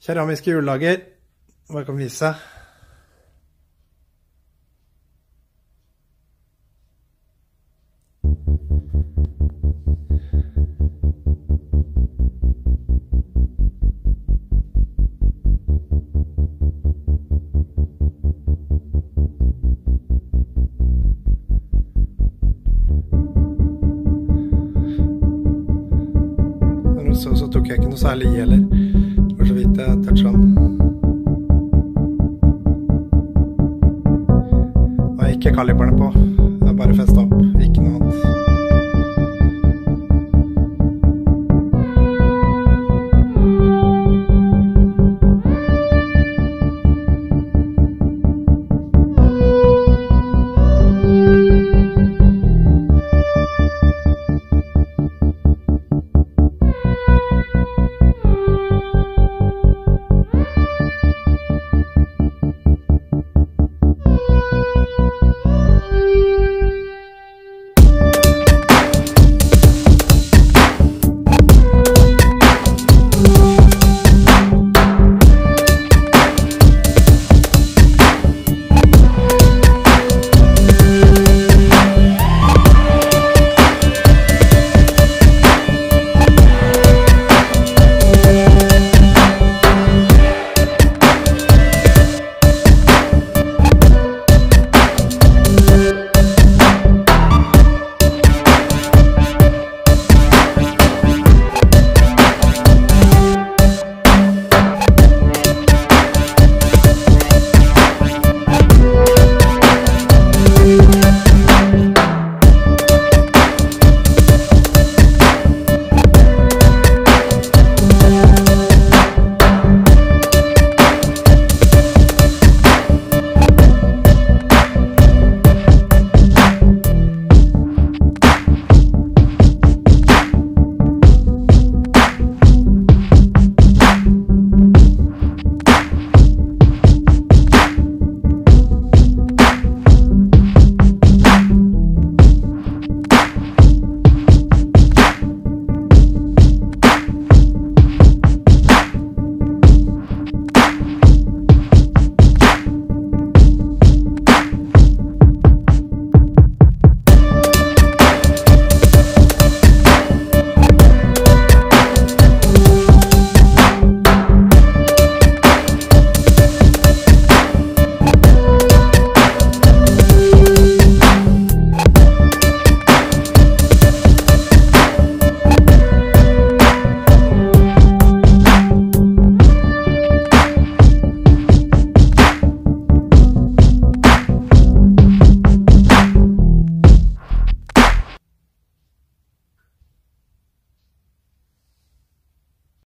Keramiske hjullager. Bare kan vise. Så, så tok jeg ikke noe særlig i heller vidt jeg toucha den. Nå gikk kaliberne på.